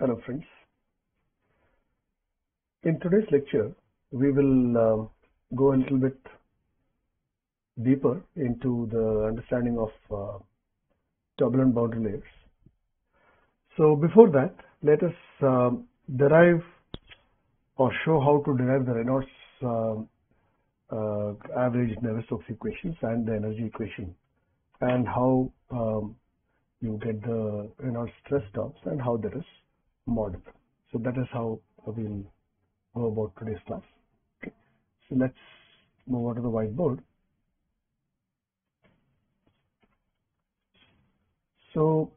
Hello friends. In today's lecture, we will uh, go a little bit deeper into the understanding of uh, turbulent boundary layers. So before that, let us um, derive or show how to derive the Reynolds um, uh, average Navier-Stokes equations and the energy equation and how um, you get the Reynolds stress terms and how that is modeled. So that is how we'll go about today's class. Okay. So let's move on to the whiteboard. So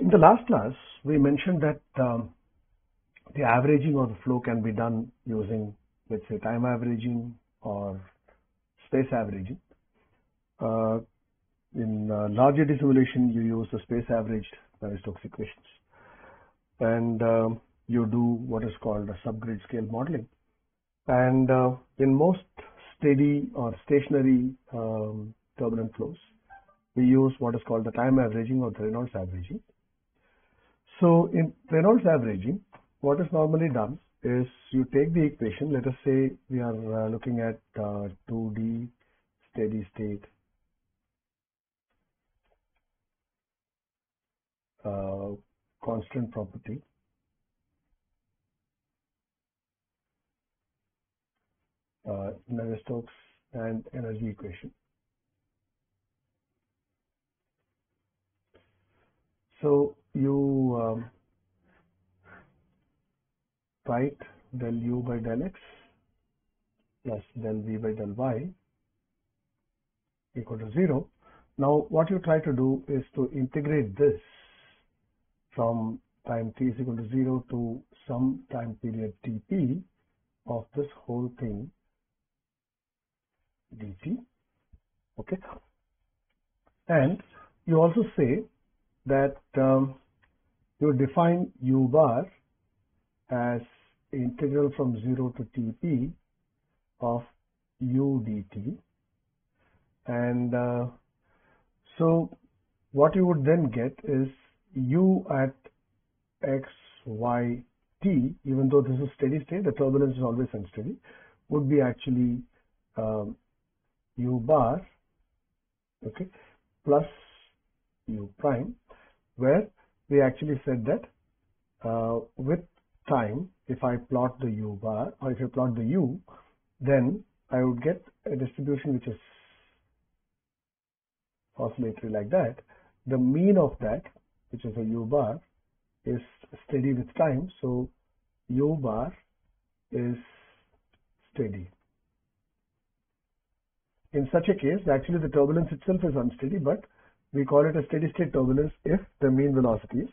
in the last class, we mentioned that um, the averaging of the flow can be done using, let's say, time averaging or space averaging. Uh, in uh, large eddy simulation, you use the space averaged Navier-Stokes equations, and um, you do what is called a subgrid scale modeling. And uh, in most steady or stationary um, turbulent flows, we use what is called the time averaging or the Reynolds averaging. So in Reynolds averaging, what is normally done is you take the equation, let us say we are uh, looking at uh, 2D steady state uh, constant property uh, Navier-Stokes and energy equation. So you um, write del u by del x plus del v by del y equal to 0. Now what you try to do is to integrate this from time t is equal to 0 to some time period tp of this whole thing dt okay and you also say that um, you define u bar as integral from 0 to tp of u dt and uh, so what you would then get is u at x y t even though this is steady state the turbulence is always unsteady would be actually um, u bar okay plus u prime where we actually said that uh, with time if I plot the u bar or if I plot the u then I would get a distribution which is oscillatory like that. The mean of that which is a u bar is steady with time so u bar is steady. In such a case actually the turbulence itself is unsteady but we call it a steady state turbulence if the mean velocities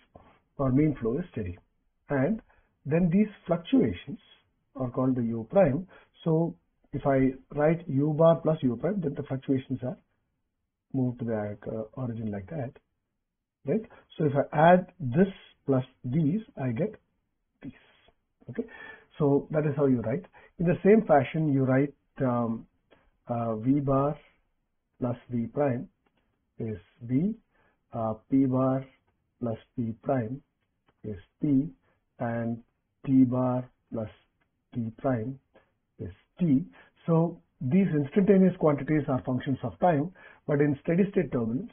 or mean flow is steady. And then these fluctuations are called the u prime. So if I write u bar plus u prime then the fluctuations are moved to the uh, origin like that right? So if I add this plus these I get these okay? So that is how you write. In the same fashion you write um, uh, v bar plus v prime is b uh, p bar plus p prime is p and t bar plus t prime is t. So these instantaneous quantities are functions of time but in steady state turbulence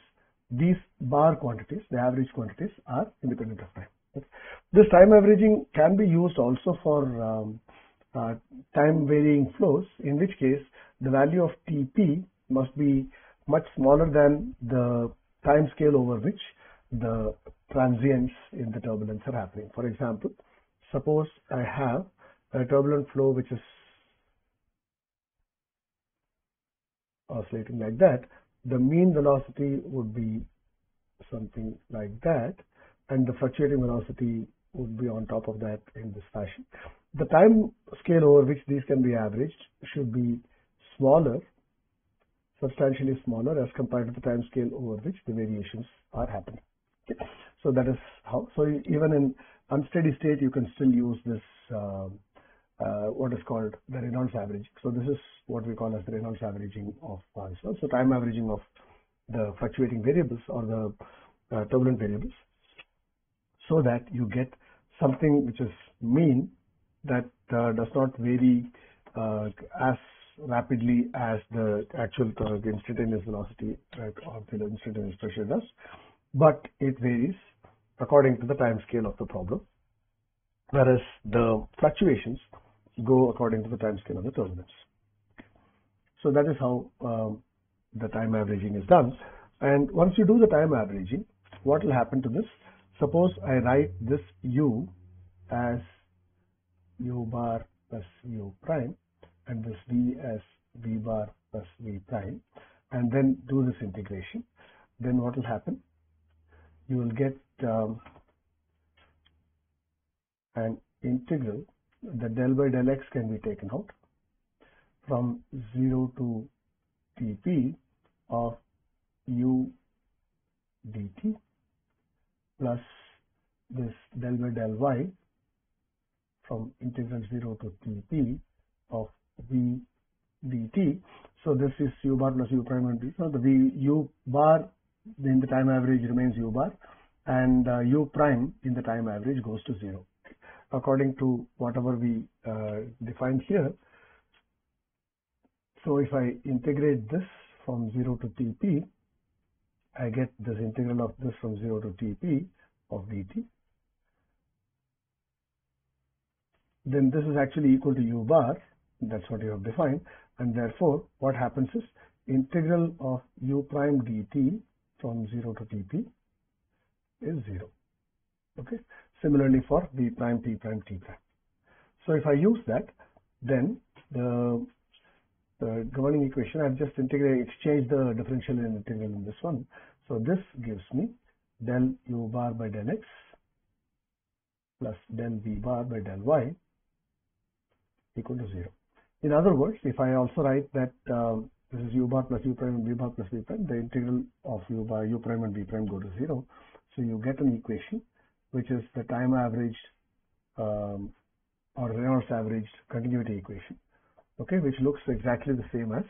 these bar quantities the average quantities are independent of time. This time averaging can be used also for um, uh, time varying flows in which case the value of Tp must be much smaller than the time scale over which the transients in the turbulence are happening. For example, suppose I have a turbulent flow which is oscillating like that, the mean velocity would be something like that and the fluctuating velocity would be on top of that in this fashion. The time scale over which these can be averaged should be smaller, substantially smaller as compared to the time scale over which the variations are happening. Okay. So that is how, so even in unsteady state you can still use this uh, uh, what is called the Reynolds average. So this is what we call as the Reynolds averaging of so, so time averaging of the fluctuating variables or the uh, turbulent variables so that you get something which is mean that uh, does not vary uh, as rapidly as the actual uh, the instantaneous velocity right, or the instantaneous pressure does, but it varies according to the time scale of the problem, whereas the fluctuations go according to the time scale of the turbulence. So that is how um, the time averaging is done. And once you do the time averaging, what will happen to this? Suppose I write this u as u bar plus u prime and this v as v bar plus v prime and then do this integration. Then what will happen? You will get um, an integral the del by del x can be taken out from 0 to dp of u dt plus this del by del y from integral 0 to dp of v dt. So this is u bar plus u prime and so the v u bar in the time average remains u bar and uh, u prime in the time average goes to 0 according to whatever we uh, defined here. So if I integrate this from 0 to Tp, I get this integral of this from 0 to Tp of dt. Then this is actually equal to u bar, that's what you have defined, and therefore what happens is integral of u prime dt from 0 to Tp is 0. Okay. Similarly for b prime, t prime, t prime. So if I use that, then the, the governing equation, I've just integrated, exchanged the differential and integral in this one. So this gives me del u bar by del x plus del v bar by del y equal to 0. In other words, if I also write that um, this is u bar plus u prime and v bar plus v prime, the integral of u bar, u prime and v prime go to 0. So you get an equation which is the time averaged um, or Reynolds averaged continuity equation, okay, which looks exactly the same as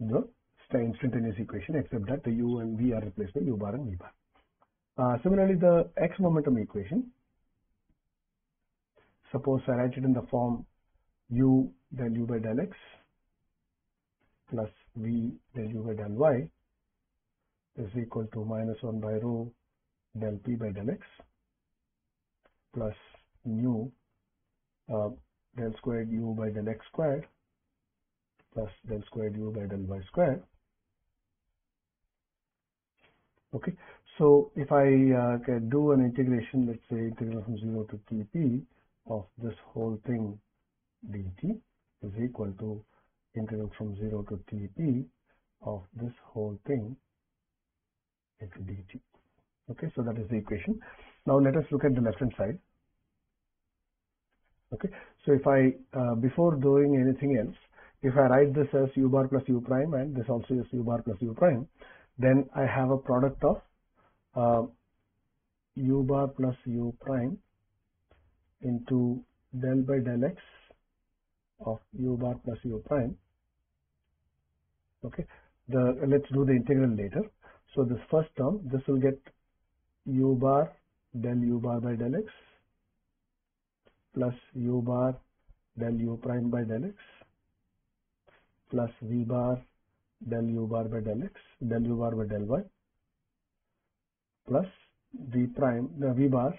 the instantaneous equation except that the u and v are replaced by u bar and v bar. Uh, similarly, the x momentum equation, suppose I write it in the form u del u by del x plus v del u by del y is equal to minus 1 by rho del p by del x plus nu uh, del squared u by del x squared plus del squared u by del y squared. Okay, so if I uh, can do an integration, let's say integral from 0 to tp of this whole thing dt is equal to integral from 0 to tp of this whole thing into dt. Okay, so that is the equation. Now let us look at the left hand side. Okay, so if I, uh, before doing anything else, if I write this as u bar plus u prime and this also is u bar plus u prime, then I have a product of uh, u bar plus u prime into del by del x of u bar plus u prime. Okay, the let's do the integral later. So this first term, this will get u bar del u bar by del x plus u bar del u prime by del x plus v bar del u bar by del x del u bar by del y plus v prime the v bar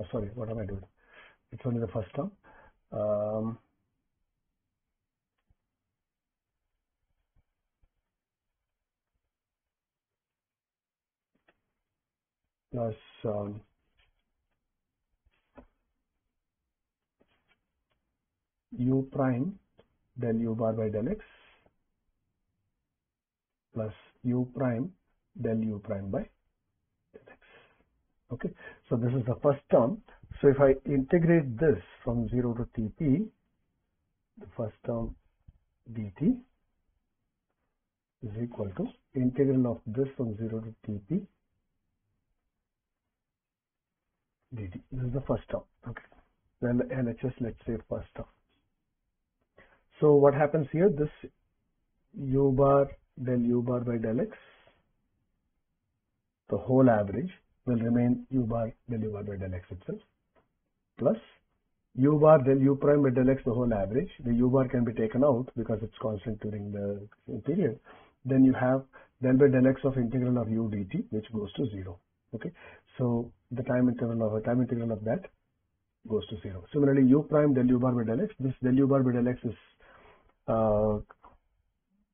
oh, sorry what am I doing? It's only the first term. Um, plus um, u prime del u bar by del x plus u prime del u prime by del x. Okay, so this is the first term. So if I integrate this from 0 to Tp, the first term dt is equal to integral of this from 0 to Tp dt. This is the first term. Okay. Then the LHS, let's say first term. So what happens here? This u bar del u bar by del x, the whole average will remain u bar del u bar by del x itself plus u bar del u prime by del x the whole average. The u bar can be taken out because it's constant during the period. Then you have del by del x of integral of u dt which goes to 0. Okay, so the time interval of time integral of that goes to 0. Similarly, u prime del u bar by del x, this del u bar by del x is uh,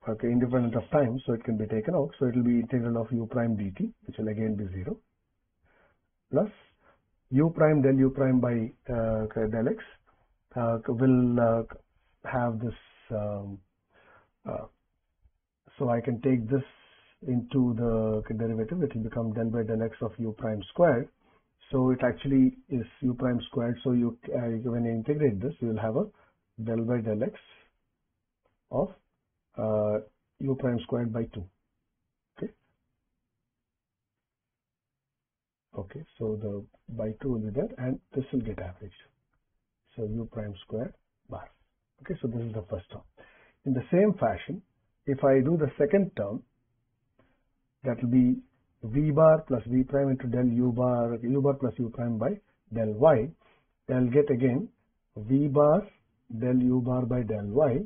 okay, independent of time, so it can be taken out. So it will be integral of u prime dt, which will again be 0, plus u prime del u prime by uh, del x uh, will uh, have this, um, uh, so I can take this into the derivative, it will become del by del x of u prime squared. So it actually is u prime squared. So you uh, when you integrate this, you will have a del by del x of uh, u prime squared by 2. Okay. Okay, so the by 2 will be there and this will get averaged. So u prime squared bar. Okay, so this is the first term. In the same fashion, if I do the second term, that will be v bar plus v prime into del u bar, u bar plus u prime by del y. I'll get again v bar del u bar by del y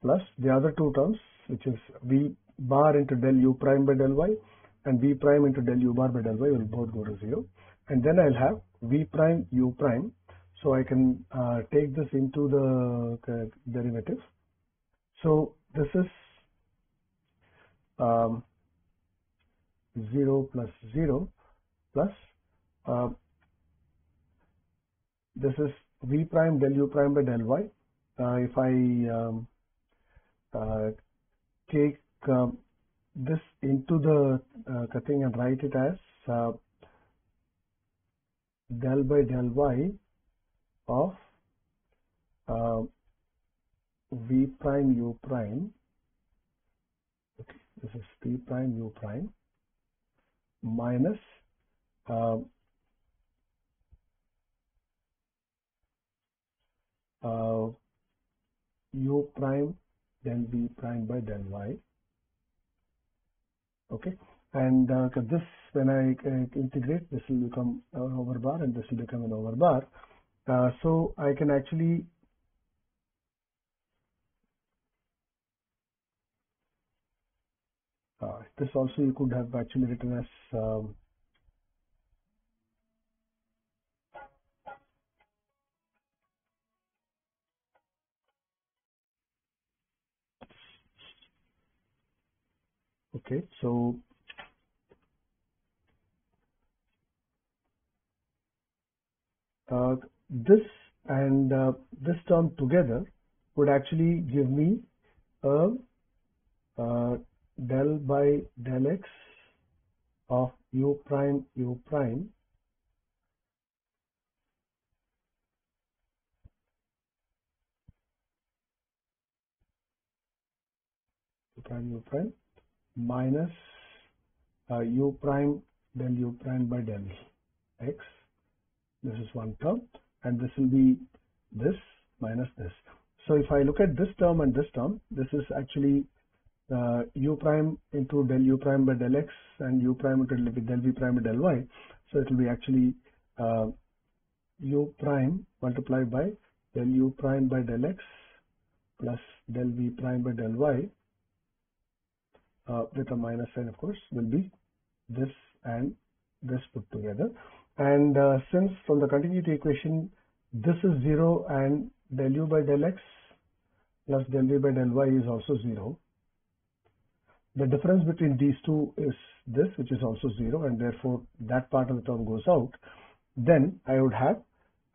plus the other two terms which is v bar into del u prime by del y and v prime into del u bar by del y will both go to 0 and then I'll have v prime u prime. So I can uh, take this into the uh, derivative. So this is um, 0 plus 0 plus uh, this is v prime del u prime by del y. Uh, if I um, uh, take um, this into the uh, thing and write it as uh, del by del y of uh, v prime u prime this is v prime u prime minus uh, uh, u prime then v prime by del y. Okay? And uh, this when I uh, integrate this will become an over bar and this will become an over bar. Uh, so I can actually uh, this also you could have actually written as um, okay so uh, this and uh, this term together would actually give me a uh, del by del x of u prime u prime u prime u prime minus uh, u prime del u prime by del x. This is one term and this will be this minus this. So if I look at this term and this term, this is actually uh, u prime into del u prime by del x and u prime into del v prime by del y. So it will be actually uh, u prime multiplied by del u prime by del x plus del v prime by del y uh, with a minus sign of course will be this and this put together and uh, since from the continuity equation this is 0 and del u by del x plus del v by del y is also 0 the difference between these two is this which is also 0 and therefore that part of the term goes out. Then I would have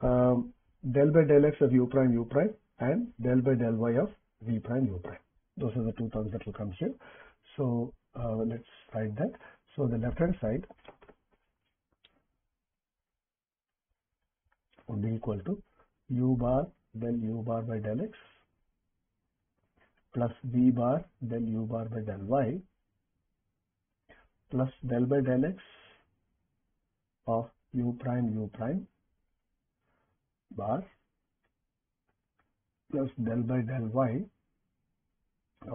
um, del by del x of u prime u prime and del by del y of v prime u prime. Those are the two terms that will come here. So uh, let's write that. So the left hand side would be equal to u bar del u bar by del x plus v bar del u bar by del y plus del by del x of u prime u prime bar plus del by del y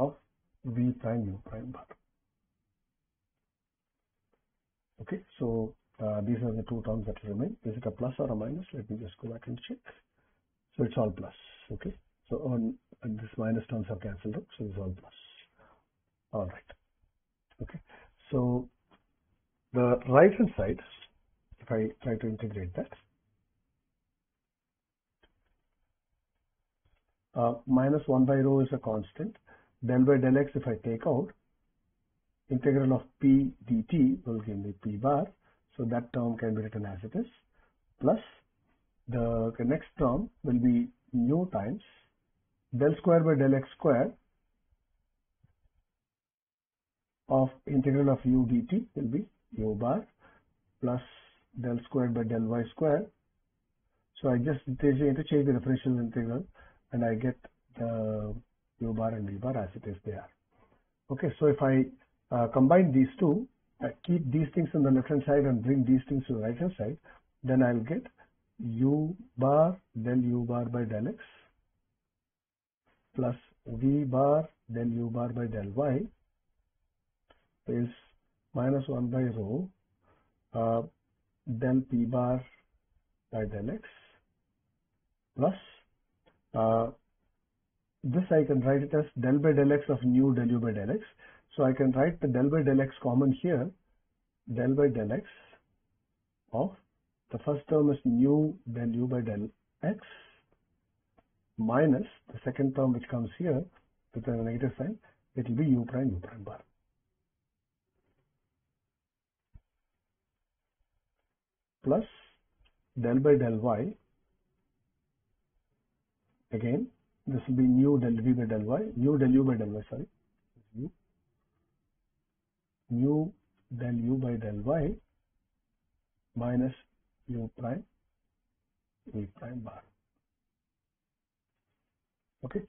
of v prime u prime bar. Okay, so uh, these are the two terms that remain. Is it a plus or a minus? Let me just go back and check. So it's all plus. Okay, so on this minus terms are cancelled out, so it's all plus. All right. Okay, so the right hand side, if I try to integrate that, uh, minus 1 by rho is a constant. Del by del x, if I take out, integral of p dt will give me p bar. So that term can be written as it is. Plus the, the next term will be mu times del square by del x square of integral of u dt will be u bar plus del square by del y square. So I just interchange the differential integral and I get the u bar and v bar as it is there. Okay, so if I uh, combine these two, I keep these things on the left hand side and bring these things to the right hand side, then I'll get u bar del u bar by del x plus v bar del u bar by del y is minus 1 by rho uh, del p bar by del x plus uh, this I can write it as del by del x of nu del u by del x. So I can write the del by del x common here, del by del x of the first term is nu del u by del x minus the second term which comes here with a negative sign, it will be u prime u prime bar. Plus del by del y again this will be nu del v by del y, nu del u by del y, sorry, nu, nu del u by del y minus u prime v prime bar. Okay,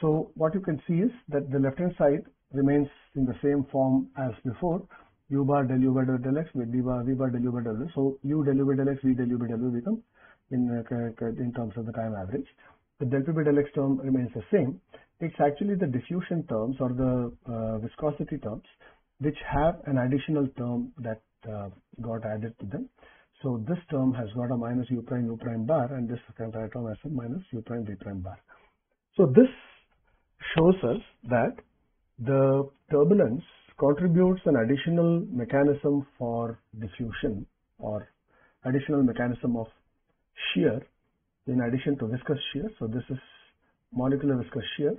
so what you can see is that the left hand side remains in the same form as before, u bar del u by del x with v bar, v bar del u by del. So u del u by del x, v del u by del y become in, uh, in terms of the time average the del P by del X term remains the same. It's actually the diffusion terms or the uh, viscosity terms which have an additional term that uh, got added to them. So this term has got a minus u prime u prime bar and this term has a minus u prime v prime bar. So this shows us that the turbulence contributes an additional mechanism for diffusion or additional mechanism of shear in addition to viscous shear. So this is molecular viscous shear.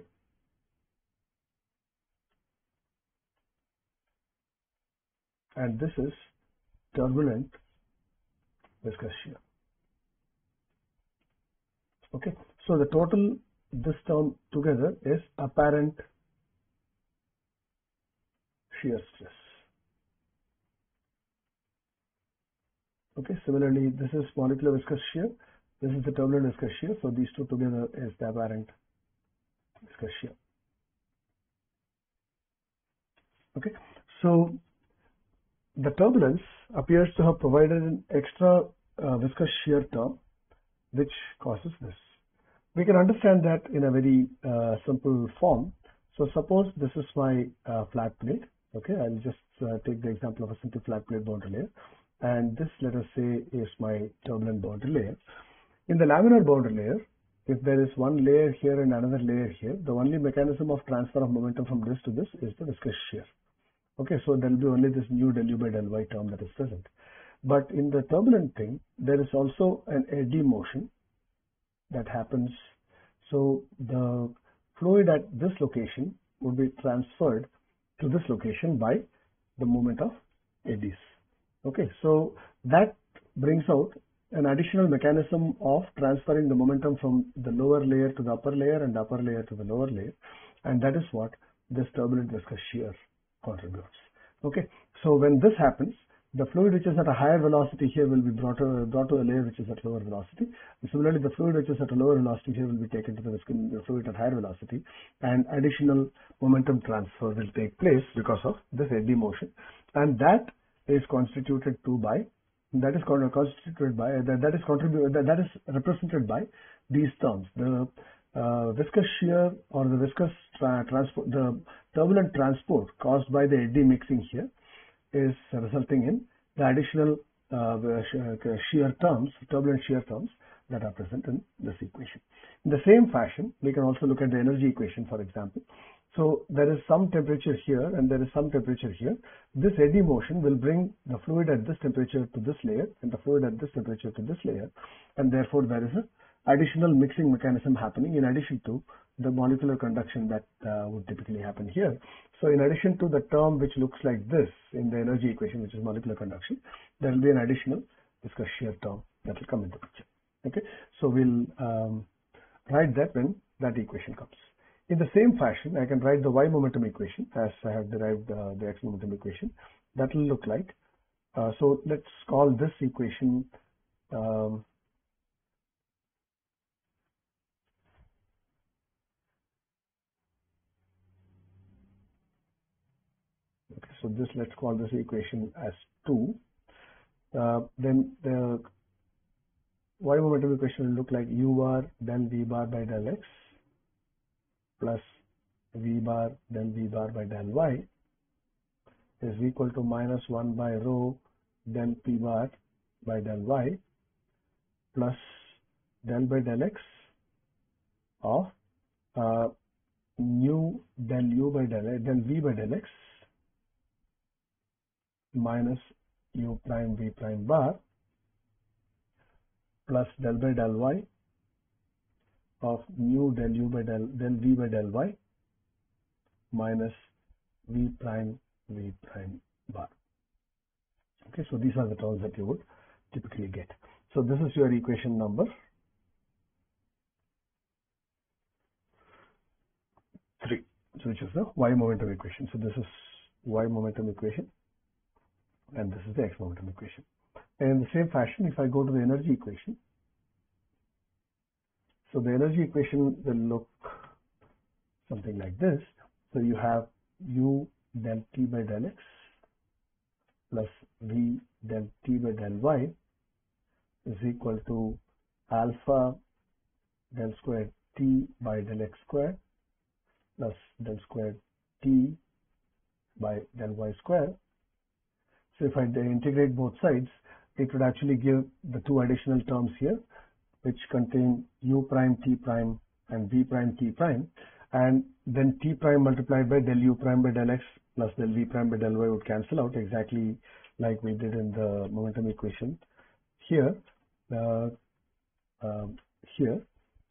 And this is turbulent viscous shear. Okay, so the total this term together is apparent shear stress. Okay, similarly, this is molecular viscous shear this is the turbulent viscous shear. So these two together is the apparent viscous shear. Okay. So the turbulence appears to have provided an extra uh, viscous shear term which causes this. We can understand that in a very uh, simple form. So suppose this is my uh, flat plate. Okay, I'll just uh, take the example of a simple flat plate boundary layer. And this, let us say, is my turbulent boundary layer. In the laminar boundary layer, if there is one layer here and another layer here, the only mechanism of transfer of momentum from this to this is the viscous shear. Okay, so there will be only this new del u by del y term that is present. But in the turbulent thing, there is also an eddy motion that happens. So the fluid at this location would be transferred to this location by the movement of eddies. Okay, so that brings out an additional mechanism of transferring the momentum from the lower layer to the upper layer and upper layer to the lower layer and that is what this turbulent viscous shear contributes okay so when this happens the fluid which is at a higher velocity here will be brought to, brought to a layer which is at lower velocity. Similarly, the fluid which is at a lower velocity here will be taken to the, the fluid at higher velocity and additional momentum transfer will take place because of this eddy motion. And that is constituted to by that is constituted by that, that is contributed that, that is represented by these terms the uh, viscous shear or the viscous tra transport, the turbulent transport caused by the eddy mixing here is uh, resulting in the additional uh, uh, uh, shear terms, turbulent shear terms that are present in this equation. In the same fashion, we can also look at the energy equation, for example. So there is some temperature here and there is some temperature here. This eddy motion will bring the fluid at this temperature to this layer and the fluid at this temperature to this layer and therefore there is a additional mixing mechanism happening in addition to the molecular conduction that uh, would typically happen here. So in addition to the term which looks like this in the energy equation, which is molecular conduction, there will be an additional viscous shear term that will come into picture. Okay, so we'll um, write that when that equation comes. In the same fashion, I can write the y momentum equation as I have derived uh, the x momentum equation. That will look like, uh, so let's call this equation um, So this let's call this equation as 2. Uh, then the y momentum equation will look like u bar del v bar by del x plus v bar del v bar by del y is equal to minus 1 by rho del p bar by del y plus del by del x of uh, nu del u by del, del v by del x minus u prime v prime bar plus del by del y of mu del u by del, del v by del y minus v prime v prime bar. Okay, so these are the terms that you would typically get. So this is your equation number 3, which is the y momentum equation. So this is y momentum equation and this is the x momentum equation. And in the same fashion, if I go to the energy equation, so the energy equation will look something like this. So you have u del t by del x plus v del t by del y is equal to alpha del square t by del x square plus del square t by del y square so if I integrate both sides, it would actually give the two additional terms here, which contain u prime t prime and v prime t prime, and then t prime multiplied by del u prime by del x plus del v prime by del y would cancel out exactly like we did in the momentum equation. Here, uh, um, here,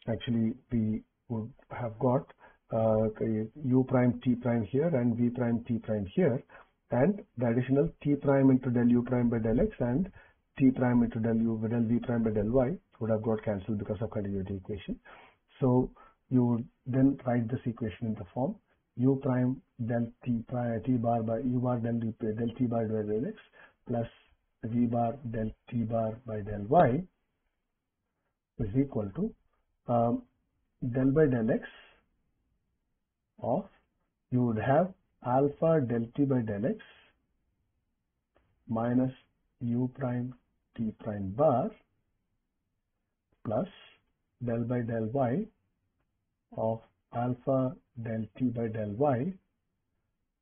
actually we would have got uh, u prime t prime here and v prime t prime here and the additional t prime into del u prime by del x and t prime into del u del v prime by del y would have got cancelled because of continuity equation. So you would then write this equation in the form u prime del t prime t bar by u bar del, del t bar by del x plus v bar del t bar by del y is equal to um, del by del x of you would have alpha del t by del x minus u prime t prime bar plus del by del y of alpha del t by del y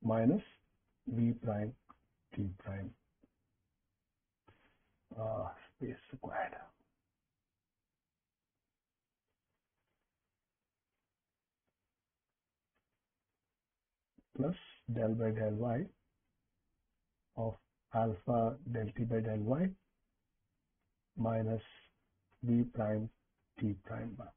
minus v prime t prime uh, space required. Plus del by del y of alpha del t by del y minus v prime t prime bar.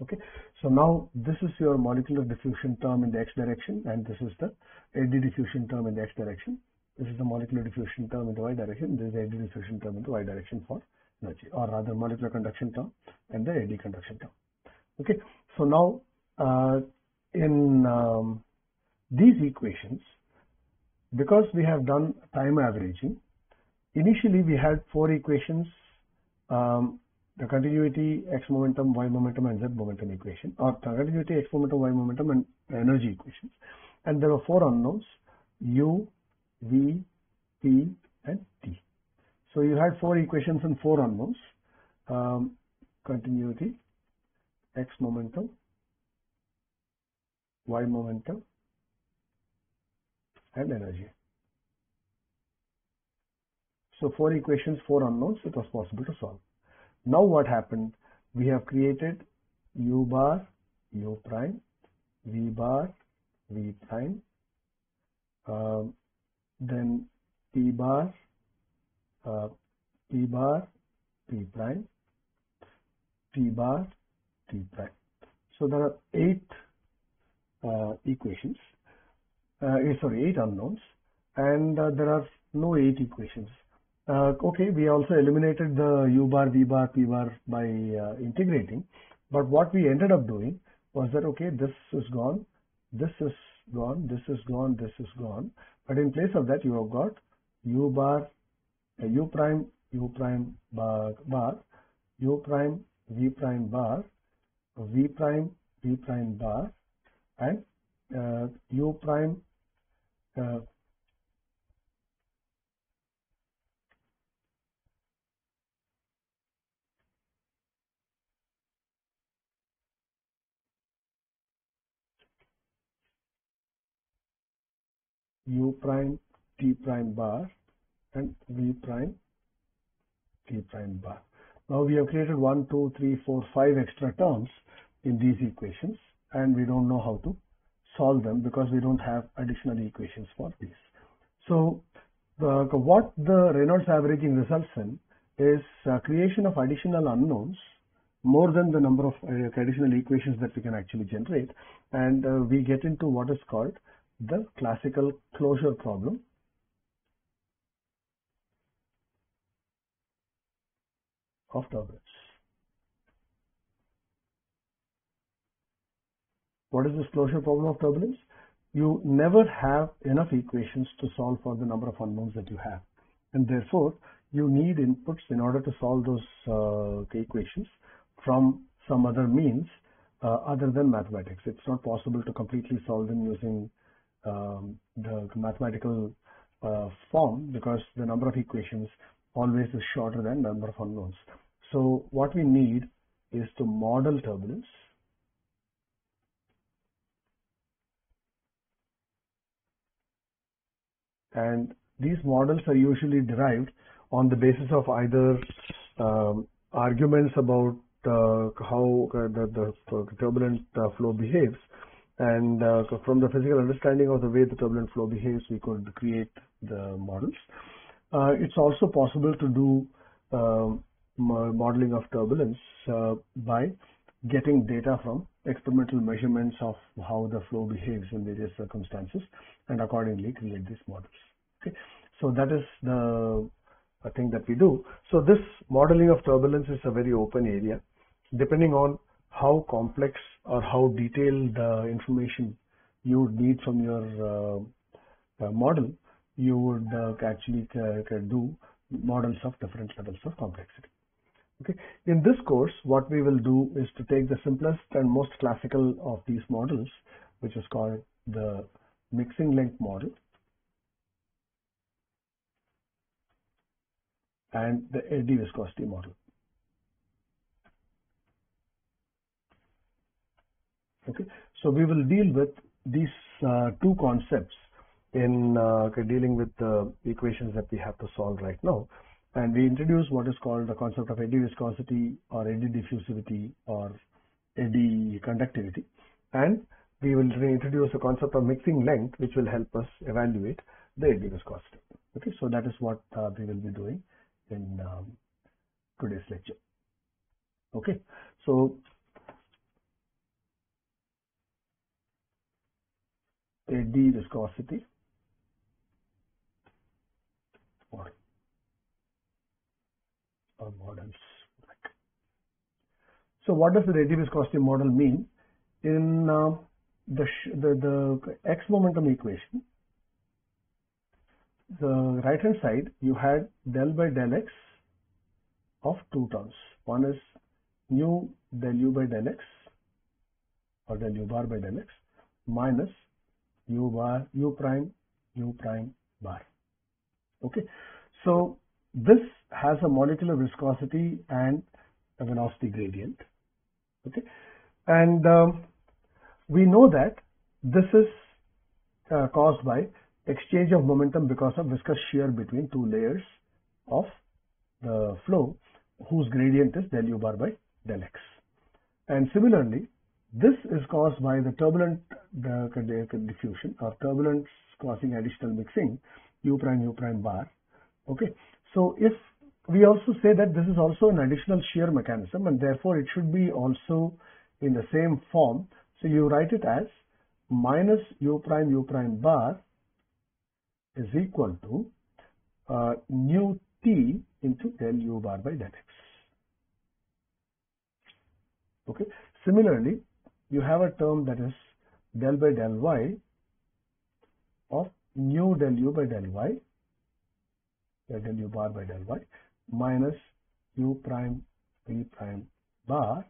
Okay, so now this is your molecular diffusion term in the x direction and this is the eddy diffusion term in the x direction. This is the molecular diffusion term in the y direction. This is the eddy diffusion term in the y direction for energy or rather molecular conduction term and the eddy conduction term. Okay, so now uh, in um, these equations, because we have done time averaging, initially we had four equations, um, the continuity, x momentum, y momentum and z momentum equation, or the continuity, x momentum, y momentum and energy equations. And there were four unknowns, u, v, p and t. So you had four equations and four unknowns, um, continuity, x momentum, y momentum, and energy. So four equations, four unknowns, it was possible to solve. Now what happened? We have created u bar, u prime, v bar, v prime, um, then p bar, uh, p bar, p prime, p bar, p prime. So there are eight uh, equations, uh, sorry, eight unknowns, and uh, there are no eight equations. Uh, okay, we also eliminated the u bar, v bar, p bar by uh, integrating, but what we ended up doing was that okay, this is gone, this is gone, this is gone, this is gone, but in place of that you have got u bar, uh, u prime, u prime bar, bar, u prime, v prime bar, v prime, v prime bar, and uh, u prime uh, u prime t prime bar and v prime t prime bar. Now we have created 1, 2, 3, 4, 5 extra terms in these equations and we don't know how to solve them because we don't have additional equations for these. So the, what the Reynolds averaging results in is uh, creation of additional unknowns more than the number of uh, additional equations that we can actually generate and uh, we get into what is called the classical closure problem of turbulence. What is this closure problem of turbulence? You never have enough equations to solve for the number of unknowns that you have. And therefore, you need inputs in order to solve those uh, equations from some other means uh, other than mathematics. It's not possible to completely solve them using um, the mathematical uh, form because the number of equations always is shorter than the number of unknowns. So what we need is to model turbulence and these models are usually derived on the basis of either um, arguments about uh, how the, the, turbulent uh, flow behaves and uh, from the physical understanding of the way the turbulent flow behaves we could create the models. Uh, it's also possible to do um, modeling of turbulence uh, by getting data from experimental measurements of how the flow behaves in various circumstances and accordingly create these models. Okay, so that is the thing that we do. So this modeling of turbulence is a very open area. Depending on how complex or how detailed the information you need from your uh, uh, model, you would uh, actually do models of different levels of complexity. Okay. In this course, what we will do is to take the simplest and most classical of these models, which is called the mixing length model and the eddy viscosity model. Okay, so we will deal with these uh, two concepts in uh, dealing with the equations that we have to solve right now. And we introduce what is called the concept of eddy viscosity or eddy diffusivity or eddy conductivity. And we will introduce the concept of mixing length, which will help us evaluate the eddy viscosity. Okay, so that is what uh, we will be doing in um, today's lecture. Okay, so eddy viscosity or, models. So what does the eddy viscosity model mean? In uh, the, the, the x momentum equation, the right hand side you had del by del x of two terms. One is nu del u by del x or del u bar by del x minus u bar, u prime, u prime bar. Okay, so this has a molecular viscosity and a velocity gradient. Okay, And um, we know that this is uh, caused by exchange of momentum because of viscous shear between two layers of the flow whose gradient is del u bar by del x. And similarly, this is caused by the turbulent diffusion or turbulence causing additional mixing u prime u prime bar. Okay, so if we also say that this is also an additional shear mechanism and therefore it should be also in the same form. So you write it as minus u prime u prime bar is equal to uh, nu t into del u bar by del x. Okay. Similarly, you have a term that is del by del y of nu del u by del y, del u bar by del y minus u prime v prime bar.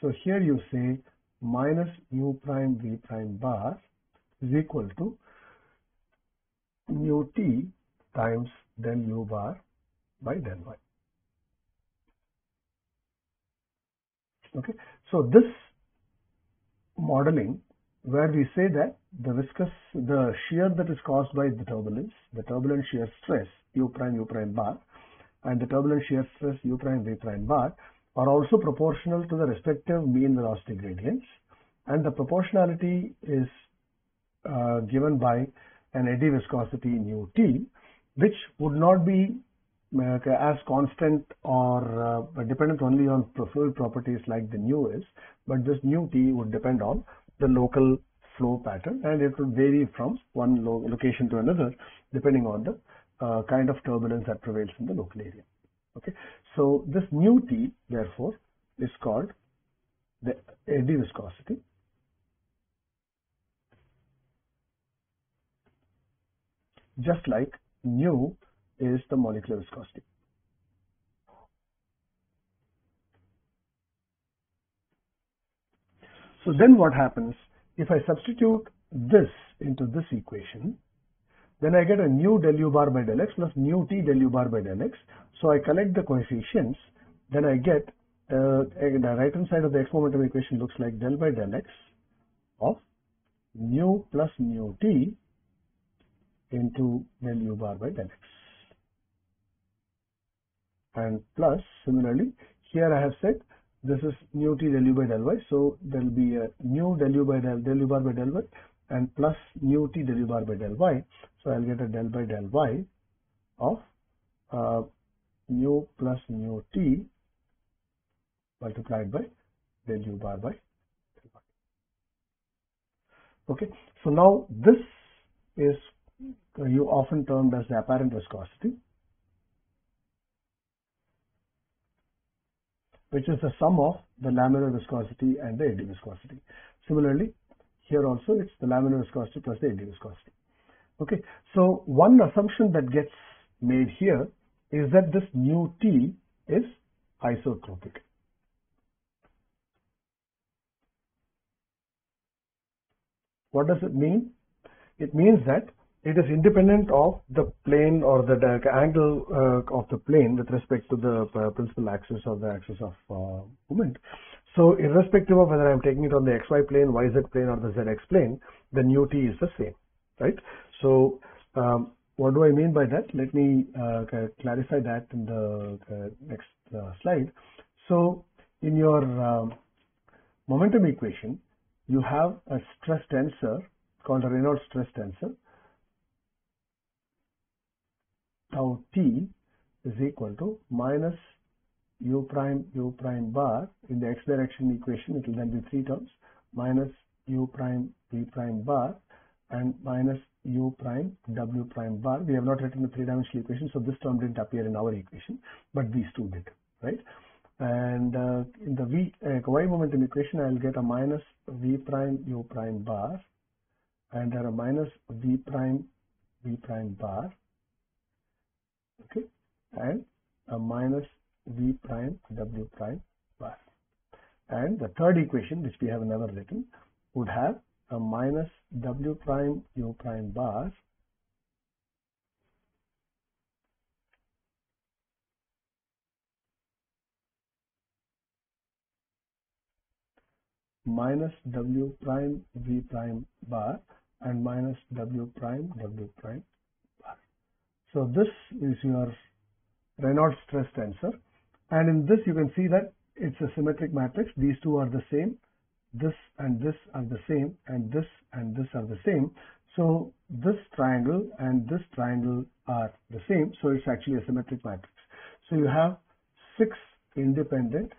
So here you say minus u prime v prime bar is equal to nu t times del u bar by del y. Okay, so this modeling where we say that the viscous, the shear that is caused by the turbulence, the turbulent shear stress u prime u prime bar and the turbulent shear stress u prime v prime bar are also proportional to the respective mean velocity gradients and the proportionality is uh, given by an eddy viscosity nu t which would not be uh, as constant or uh, dependent only on fluid properties like the nu is but this nu t would depend on the local flow pattern and it would vary from one lo location to another depending on the uh, kind of turbulence that prevails in the local area. Okay, so this nu t therefore is called the eddy viscosity. Just like nu is the molecular viscosity. So then what happens if I substitute this into this equation then I get a nu del u bar by del x plus nu t del u bar by del x. So I collect the coefficients, then I get uh, the right hand side of the x momentum equation looks like del by del x of nu plus nu t into del u bar by del x. And plus similarly here I have said this is nu t del u by del y so there will be a nu del u by del, del u bar by del y and plus nu t del u bar by del y. So I'll get a del by del y of uh, nu plus nu t multiplied by del u bar by del y. Okay, so now this is you often termed as the apparent viscosity, which is the sum of the laminar viscosity and the eddy viscosity. Similarly, here also it's the laminar viscosity plus the eddy viscosity. Okay, so one assumption that gets made here is that this nu t is isotropic. What does it mean? It means that it is independent of the plane or the angle uh, of the plane with respect to the uh, principal axis or the axis of uh. So irrespective of whether I'm taking it on the xy plane, yz plane or the zx plane, the nu t is the same, right? So um, what do I mean by that? Let me uh, clarify that in the uh, next uh, slide. So in your um, momentum equation, you have a stress tensor called a Reynolds stress tensor. Tau t is equal to minus u prime u prime bar in the x direction equation. It will then be three terms minus u prime v prime bar and minus u prime w prime bar. We have not written the three dimensional equation so this term didn't appear in our equation but these two did right? And uh, in the v uh, y momentum equation i'll get a minus v prime u prime bar and there a minus v prime v prime bar okay and a minus v prime w prime bar. And the third equation, which we have never written, would have a minus w prime u prime bar minus W prime V prime bar and minus W prime W prime. So this is your Reynolds stress tensor and in this you can see that it's a symmetric matrix. These two are the same. This and this are the same and this and this are the same. So this triangle and this triangle are the same. So it's actually a symmetric matrix. So you have six independent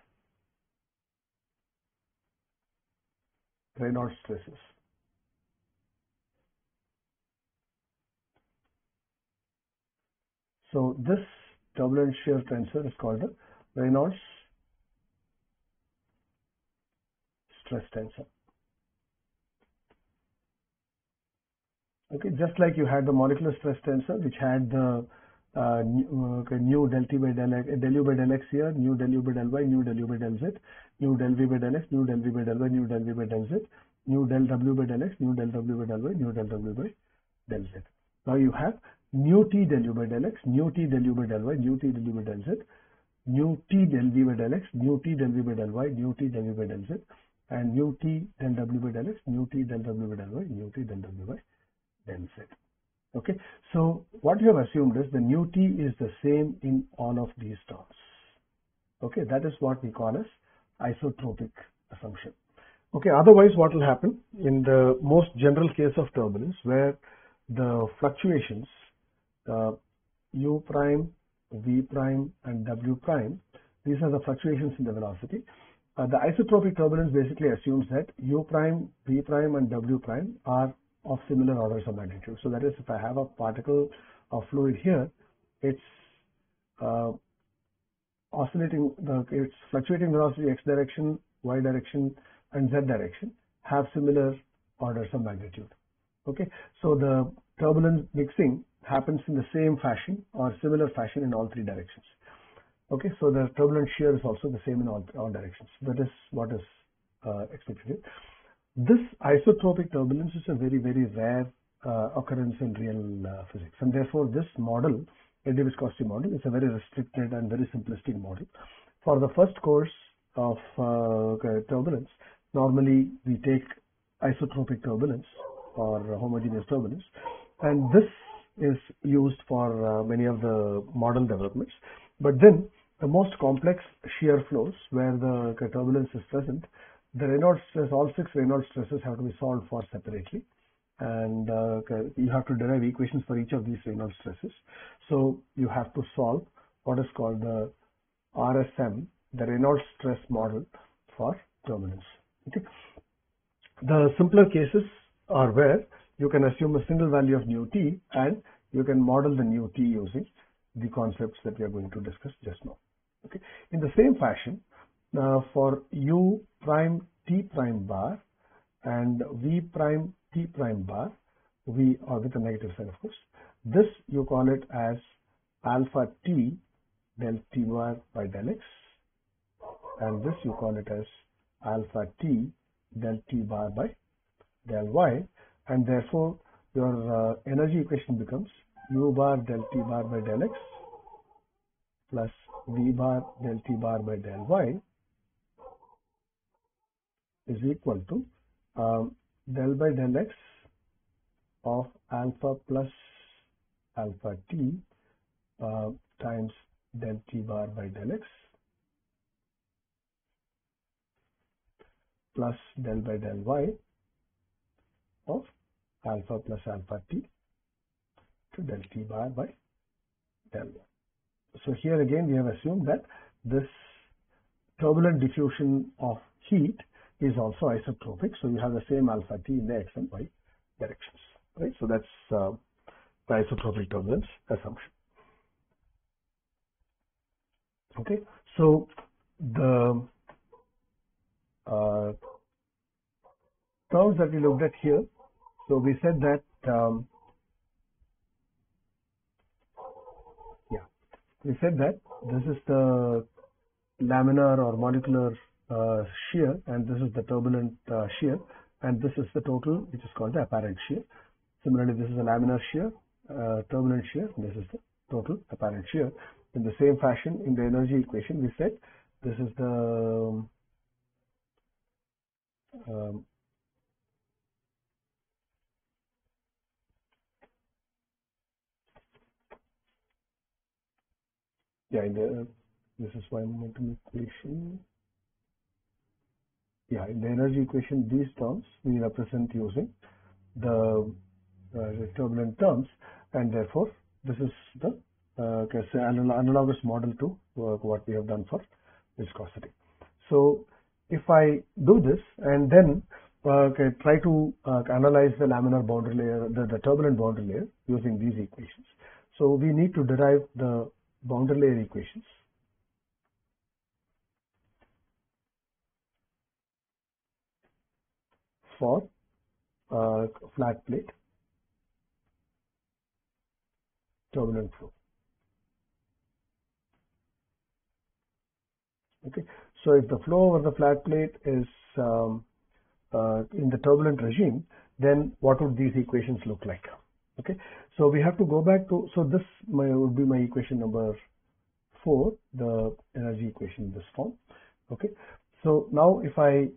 Reynolds stresses. So this turbulent shear tensor is called the Reynolds stress tensor. Okay, just like you had the molecular stress tensor, which had the uh, nu, uh, nu del T by del, del U by del X here, nu del U by del Y, nu del U by del Z, nu del V by del X, nu del V by del Y, nu del V by del Z, nu del W by del X, nu del W by del Y, nu del W by del Z. Now you have nu T del U by del X, nu T del U by del Y, nu T del U by del Z, nu T del V by del X, nu T del V by del Y, nu T del V by del Z, and nu T del W by del X, nu T del W by del Y, nu T del W by del Z. Okay, so what you have assumed is the nu T is the same in all of these terms. Okay, that is what we call as isotropic assumption. Okay, otherwise what will happen in the most general case of turbulence where the fluctuations uh, u prime, v prime and w prime, these are the fluctuations in the velocity. Uh, the isotropic turbulence basically assumes that u prime, v prime and w prime are of similar orders of magnitude. So that is if I have a particle of fluid here, it's uh, oscillating, the, its fluctuating velocity x direction, y direction and z direction have similar orders of magnitude. Okay, so the turbulence mixing happens in the same fashion or similar fashion in all three directions. Okay, so the turbulent shear is also the same in all, all directions. That is what is uh, expected. This isotropic turbulence is a very, very rare uh, occurrence in real uh, physics. And therefore, this model, eddy viscosity model, is a very restricted and very simplistic model. For the first course of uh, turbulence, normally we take isotropic turbulence or homogeneous turbulence. And this is used for uh, many of the model developments. But then the most complex shear flows where the turbulence is present the Reynolds stress, all six Reynolds stresses have to be solved for separately. And uh, you have to derive equations for each of these Reynolds stresses. So you have to solve what is called the RSM, the Reynolds stress model for turbulence. Okay. The simpler cases are where you can assume a single value of nu t and you can model the nu t using the concepts that we are going to discuss just now. Okay. In the same fashion, uh, for u prime t prime bar and v prime t prime bar, v or with a negative sign of course. This you call it as alpha t del t bar by del x and this you call it as alpha t del t bar by del y and therefore your uh, energy equation becomes u bar del t bar by del x plus v bar del t bar by del y is equal to um, del by del x of alpha plus alpha t uh, times del t bar by del x plus del by del y of alpha plus alpha t to del t bar by del y. So here again we have assumed that this turbulent diffusion of heat is also isotropic. So you have the same alpha t in the x and y directions, right? So that's uh, the isotropic turbulence assumption. Okay, so the uh, terms that we looked at here, so we said that um, yeah, we said that this is the laminar or molecular uh, shear and this is the turbulent uh, shear and this is the total which is called the apparent shear. Similarly, this is a laminar shear, uh, turbulent shear, this is the total apparent shear. In the same fashion, in the energy equation, we said this is the um, yeah, in the, this is my momentum equation. Yeah, in the energy equation, these terms we represent using the, uh, turbulent terms, and therefore this is the uh, analogous model to uh, what we have done for viscosity. So if I do this and then uh, try to uh, analyze the laminar boundary layer, the, the turbulent boundary layer using these equations. So we need to derive the boundary layer equations for uh, flat plate turbulent flow. Okay, so if the flow over the flat plate is um, uh, in the turbulent regime, then what would these equations look like? Okay, so we have to go back to, so this my, would be my equation number 4, the energy equation in this form. Okay, so now if I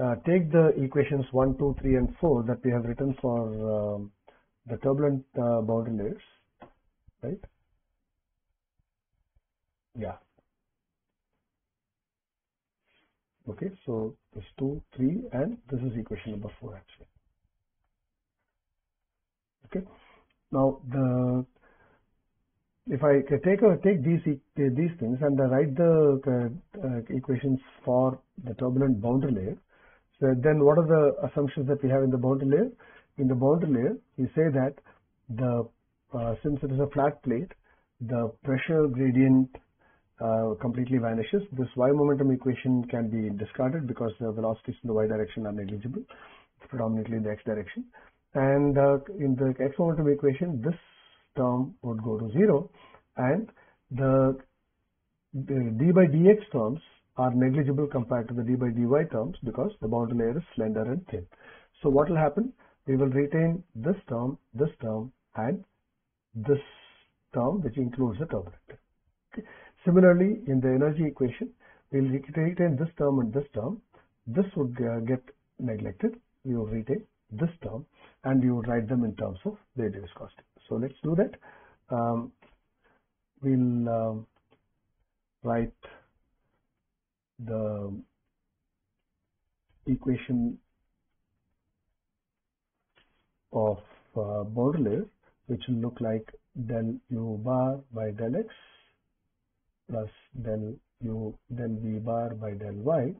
uh, take the equations 1, 2, 3 and 4 that we have written for um, the turbulent uh, boundary layers, right? Yeah. Okay, so this 2, 3 and this is equation number 4 actually. Okay, now the if I take a, take these these things and I write the uh, equations for the turbulent boundary layer, so then what are the assumptions that we have in the boundary layer? In the boundary layer, we say that the uh, since it is a flat plate, the pressure gradient uh, completely vanishes. This y momentum equation can be discarded because the velocities in the y direction are negligible, predominantly in the x direction. And uh, in the x momentum equation, this term would go to zero, and the, the d by dx terms are negligible compared to the d by dy terms because the boundary layer is slender and thin. So what will happen? We will retain this term, this term, and this term, which includes the turbulent. Okay. Similarly, in the energy equation, we will retain this term and this term. This would uh, get neglected. We will retain this term and you would write them in terms of radial viscosity. So let's do that. Um, we'll um, write the equation of uh, layer, which will look like del u bar by del x plus del u del v bar by del y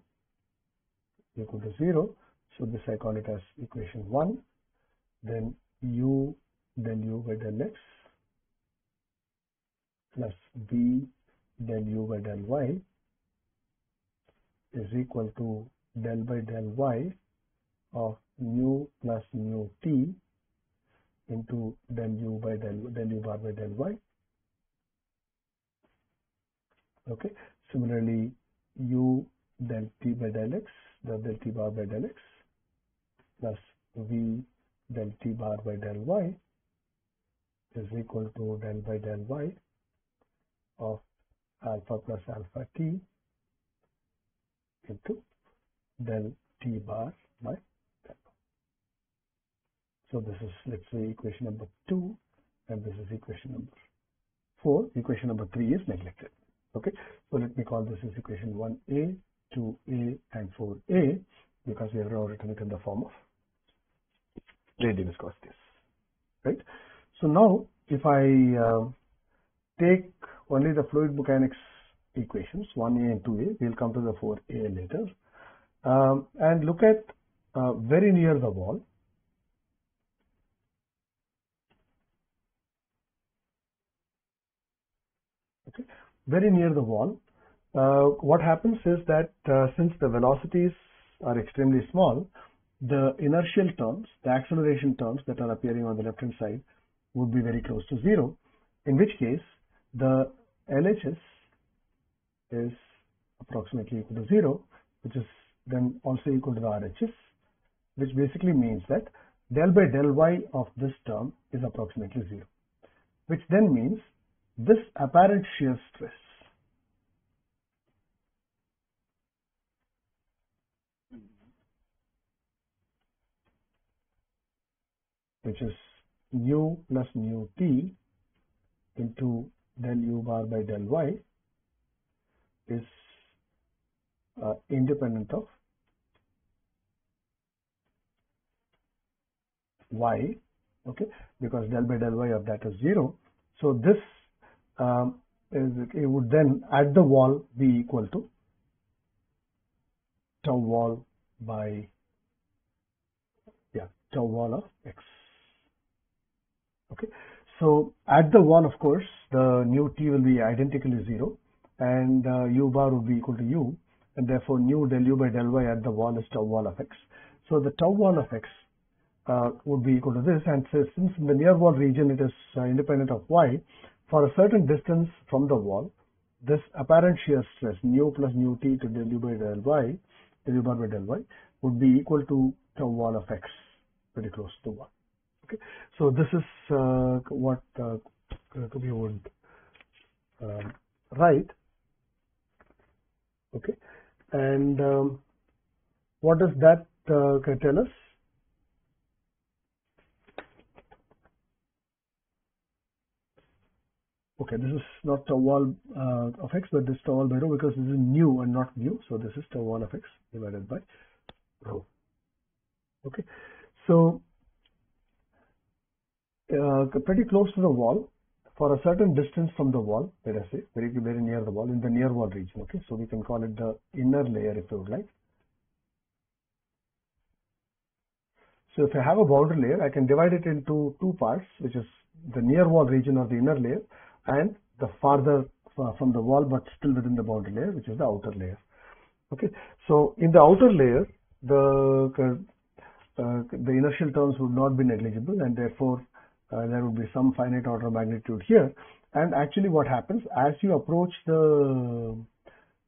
equal to 0. So this I call it as equation 1. Then u then u by del x plus v del u by del y is equal to del by del y of mu plus mu t into del u by del, del u bar by del y. Okay. Similarly, u del t by del x, the del t bar by del x plus v del t bar by del y is equal to del by del y of alpha plus alpha t into del t bar by del. So this is let's say equation number 2 and this is equation number 4. Equation number 3 is neglected. Okay, so let me call this as equation 1a, 2a and 4a because we have now written it in the form of radial viscosities. Right. So now if I uh, take only the fluid mechanics equations 1a and 2a we'll come to the 4a later um, and look at uh, very near the wall okay very near the wall uh, what happens is that uh, since the velocities are extremely small the inertial terms the acceleration terms that are appearing on the left hand side would be very close to zero in which case the LHS is approximately equal to 0, which is then also equal to the RHS, which basically means that del by del y of this term is approximately 0, which then means this apparent shear stress which is nu plus nu t into del u bar by del y is uh, independent of y okay? Because del by del y of that is 0 so this um, is it would then at the wall be equal to tau wall by yeah tau wall of x okay. So at the wall of course the nu t will be identically 0 and uh, u bar will be equal to u and therefore nu del u by del y at the wall is tau wall of x. So the tau wall of x uh, would be equal to this and so since in the near wall region it is uh, independent of y for a certain distance from the wall this apparent shear stress nu plus nu t to del u by del y del u bar by del y would be equal to tau wall of x pretty close to 1 okay. So this is uh, what uh, we would um, write okay. And um, what does that uh, tell us? Okay this is not tau wall uh, of x but this is tau wall by rho because this is new and not new. So this is tau wall of x divided by rho okay. So uh, pretty close to the wall for a certain distance from the wall let us say very very near the wall in the near wall region okay? So we can call it the inner layer if you would like. So if I have a boundary layer I can divide it into two parts which is the near wall region or the inner layer and the farther uh, from the wall but still within the boundary layer which is the outer layer okay? So in the outer layer the uh, the inertial terms would not be negligible and therefore uh, there would be some finite order of magnitude here and actually what happens as you approach the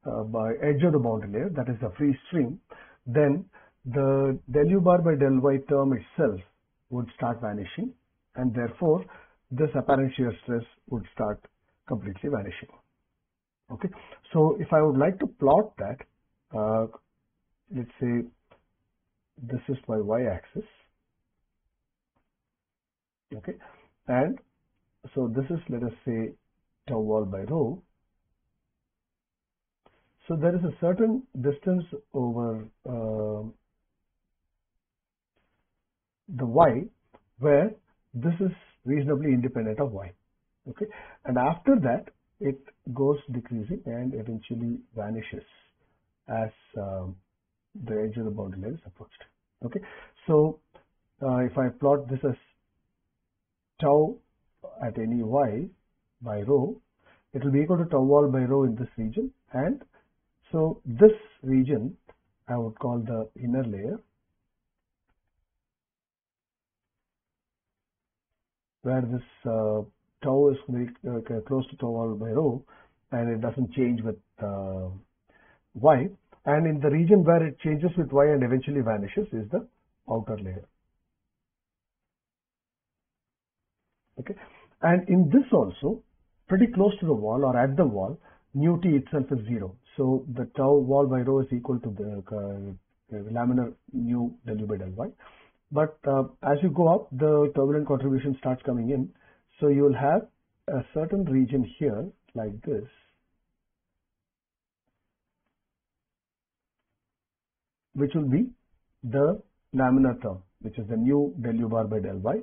uh, edge of the boundary layer that is the free stream then the del u bar by del y term itself would start vanishing and therefore this apparent shear stress would start completely vanishing. Okay, so if I would like to plot that, uh, let's say this is my y-axis. Okay, and so this is let us say tau wall by rho. So there is a certain distance over uh, the y where this is reasonably independent of y. Okay? And after that it goes decreasing and eventually vanishes as um, the edge of the boundary line is approached. Okay? So uh, if I plot this as tau at any y by rho it will be equal to tau wall by rho in this region. And so this region I would call the inner layer where this uh, tau is very uh, close to tau wall by rho and it doesn't change with uh, y. And in the region where it changes with y and eventually vanishes is the outer layer okay? And in this also pretty close to the wall or at the wall nu t itself is zero. So the tau wall by rho is equal to the uh, laminar nu del u by del y. But uh, as you go up the turbulent contribution starts coming in. So you will have a certain region here like this. Which will be the laminar term which is the nu del u bar by del y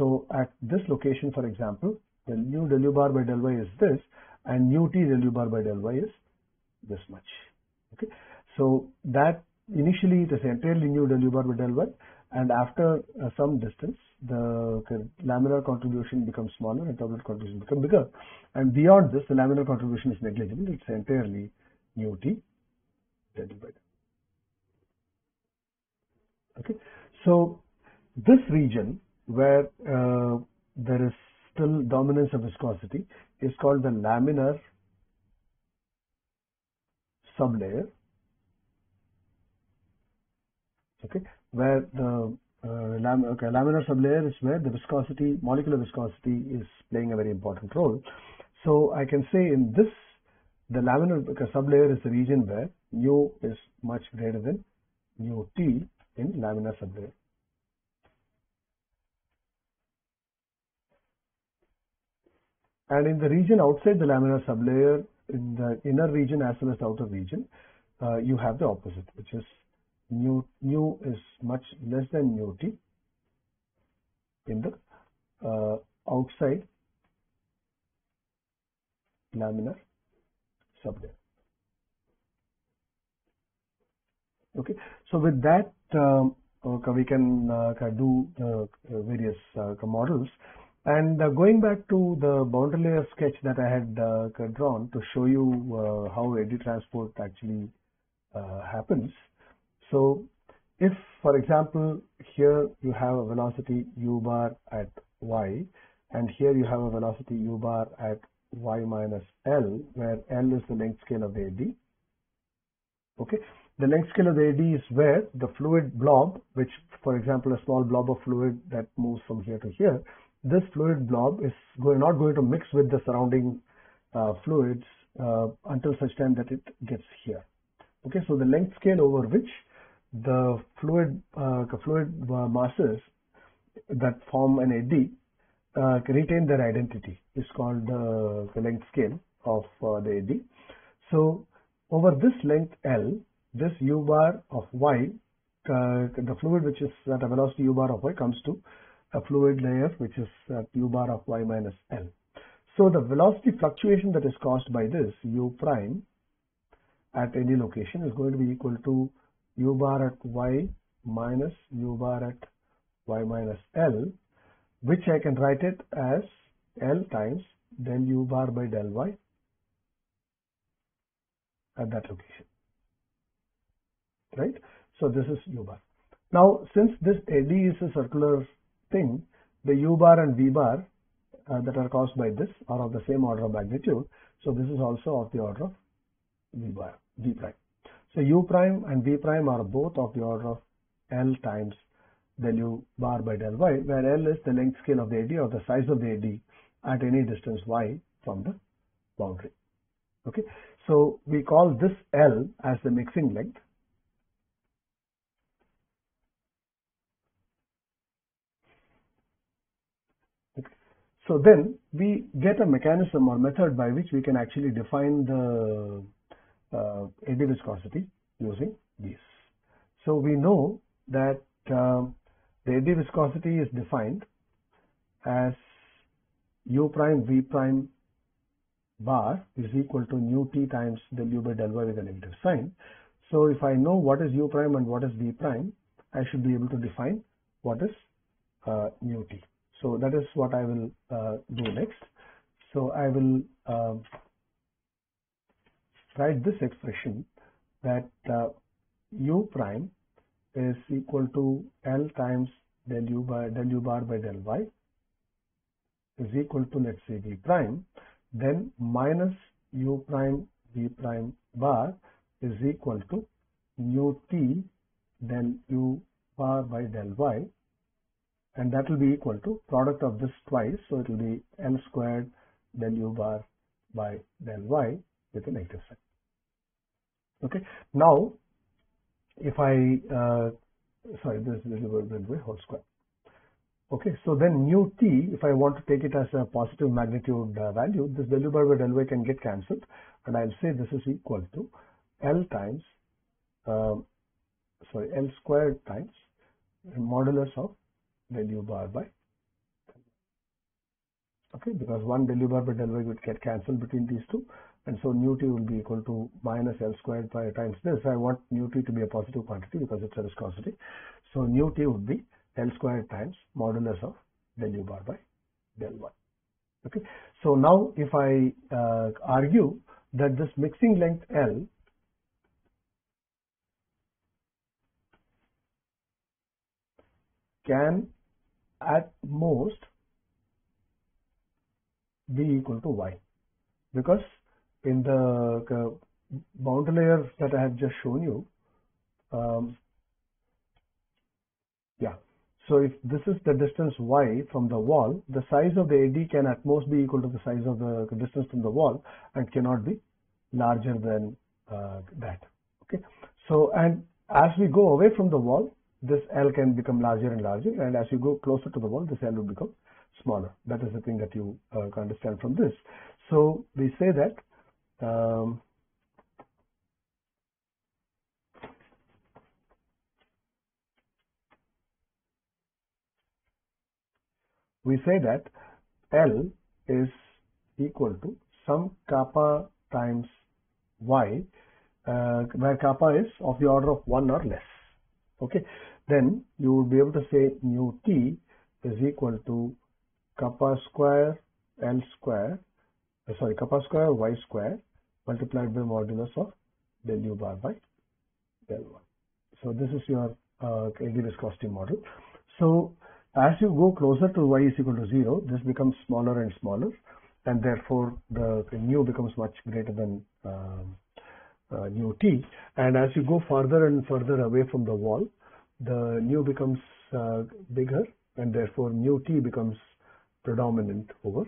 so at this location for example the nu del u bar by del y is this and nu t del u bar by del y is this much. Okay? So that initially it is entirely nu del u bar by del y and after uh, some distance the laminar contribution becomes smaller and turbulent contribution becomes bigger. And beyond this the laminar contribution is negligible. It's entirely nu t okay? So this region where uh, there is still dominance of viscosity is called the laminar sublayer okay where the uh, lam okay, laminar sublayer is where the viscosity, molecular viscosity is playing a very important role. So I can say in this, the laminar sublayer is the region where mu is much greater than mu t in laminar sublayer. And in the region outside the laminar sublayer, in the inner region as well as the outer region, uh, you have the opposite, which is nu, nu is much less than nu t in the uh, outside laminar sublayer. Okay, so with that, um, okay, we can uh, do the uh, various uh, models. And uh, going back to the boundary layer sketch that I had uh, drawn to show you uh, how eddy transport actually happens. So if, for example, here you have a velocity u bar at y, and here you have a velocity u bar at y minus L, where L is the length scale of the eddy. Okay, the length scale of the eddy is where the fluid blob, which, for example, a small blob of fluid that moves from here to here, this fluid blob is not going to mix with the surrounding uh, fluids uh, until such time that it gets here. Okay, so the length scale over which the fluid uh, fluid uh, masses that form an eddy uh, retain their identity is called the length scale of uh, the eddy. So over this length L, this u bar of y, the fluid which is at a velocity u bar of y comes to a fluid layer which is uh, at u bar of y minus L. So the velocity fluctuation that is caused by this u prime at any location is going to be equal to u bar at y minus u bar at y minus L which I can write it as L times del u bar by del y at that location. Right? So this is u bar. Now since this eddy is a circular thing, the u bar and v bar uh, that are caused by this are of the same order of magnitude. So this is also of the order of v bar, v prime. So u prime and v prime are both of the order of L times del u bar by del y, where L is the length scale of the eddy or the size of the eddy at any distance y from the boundary. Okay, so we call this L as the mixing length So then we get a mechanism or method by which we can actually define the uh, eddy viscosity using these. So we know that uh, the eddy viscosity is defined as u prime v prime bar is equal to nu t times del u by del y with a negative sign. So if I know what is u prime and what is v prime, I should be able to define what is uh, nu t. So that is what I will uh, do next. So I will uh, write this expression that uh, u prime is equal to L times del u, by, del u bar by del y is equal to let's say v prime then minus u prime v prime bar is equal to nu t del u bar by del y and that will be equal to product of this twice. So it will be L squared del u bar by del y with a negative sign. Okay. Now if I uh, sorry this is del y whole square. Okay. So then nu t if I want to take it as a positive magnitude uh, value this del u bar by del y can get cancelled. And I'll say this is equal to L times um, sorry L squared times modulus of del u bar by. Okay because one del u bar by del y would get cancelled between these two and so nu t will be equal to minus L squared by times this. I want nu t to be a positive quantity because it's a viscosity. So nu t would be L squared times modulus of del u bar by del y. Okay so now if I uh, argue that this mixing length L can at most be equal to y. Because in the uh, boundary layer that I have just shown you um, yeah. So if this is the distance y from the wall the size of the eddy can at most be equal to the size of the distance from the wall and cannot be larger than uh, that. Okay. So and as we go away from the wall this L can become larger and larger and as you go closer to the wall this L will become smaller. That is the thing that you uh, understand from this. So we say that um, we say that L is equal to some kappa times y, uh, where kappa is of the order of 1 or less. Okay, then you would be able to say nu t is equal to kappa square L square, uh, sorry, kappa square y square multiplied by modulus of del u bar by del 1. So this is your uh, viscosity model. So as you go closer to y is equal to 0, this becomes smaller and smaller and therefore the, the nu becomes much greater than um, uh, nu t and as you go further and further away from the wall, the nu becomes uh, bigger and therefore nu t becomes predominant over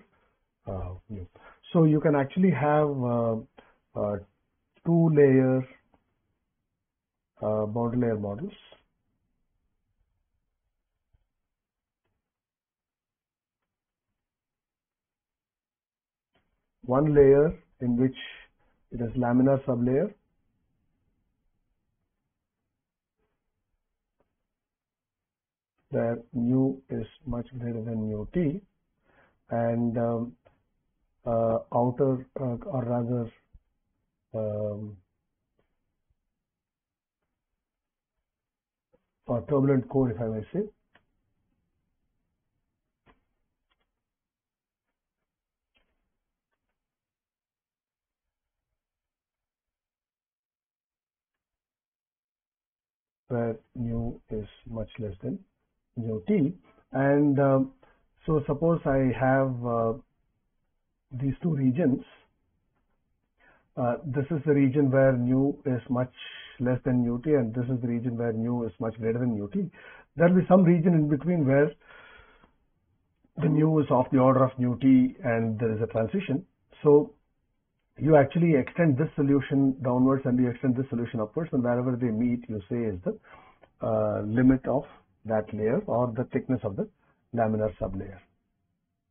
uh, nu. So you can actually have uh, uh, two layer uh, boundary layer models one layer in which it is laminar sublayer where nu is much greater than nu t and um, uh, outer uh, or rather um, or turbulent core if I may say. Where nu is much less than t and um, so suppose I have uh, these two regions. Uh, this is the region where nu is much less than nu t and this is the region where nu is much greater than nu t. There will be some region in between where the nu is of the order of nu t and there is a transition. So you actually extend this solution downwards and you extend this solution upwards and wherever they meet you say is the uh, limit of that layer or the thickness of the laminar sublayer.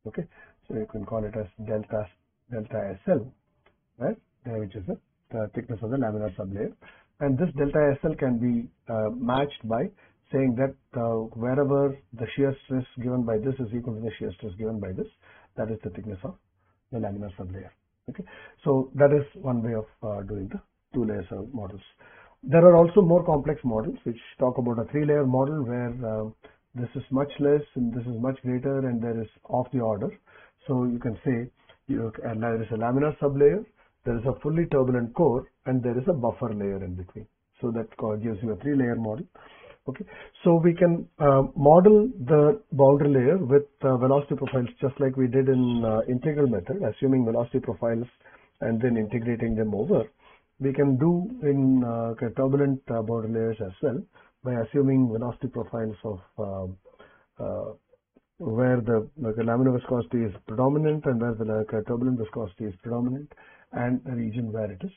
Okay? So you can call it as delta delta SL right? There which is the, the thickness of the laminar sublayer. And this delta SL can be uh, matched by saying that uh, wherever the shear stress given by this is equal to the shear stress given by this that is the thickness of the laminar sublayer. Okay? So that is one way of uh, doing the two layers of models there are also more complex models which talk about a three layer model where uh, this is much less and this is much greater and there is off the order. So you can say you, there is a laminar sublayer there is a fully turbulent core and there is a buffer layer in between. So that gives you a three layer model. Okay. So we can uh, model the boundary layer with uh, velocity profiles just like we did in uh, integral method assuming velocity profiles and then integrating them over we can do in uh, turbulent uh, boundary layers as well by assuming velocity profiles of um, uh, where the, the laminar viscosity is predominant and where the like, turbulent viscosity is predominant and a region where it is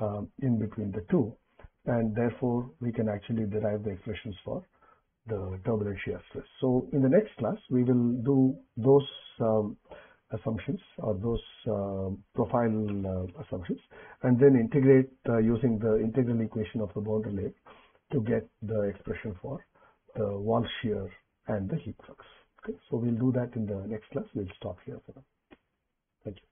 um, in between the two and therefore we can actually derive the expressions for the turbulent shear stress. So in the next class we will do those um, assumptions or those uh, profile uh, assumptions and then integrate uh, using the integral equation of the boundary layer to get the expression for the wall shear and the heat flux. Okay, so we'll do that in the next class. We'll stop here for now. Thank you.